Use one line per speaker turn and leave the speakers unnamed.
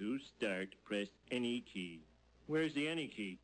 To start, press any key. Where's the any key?